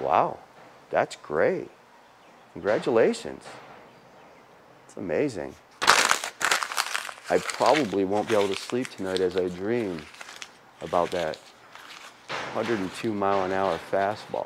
Wow, that's great. Congratulations. It's amazing. I probably won't be able to sleep tonight as I dream about that 102 mile an hour fastball.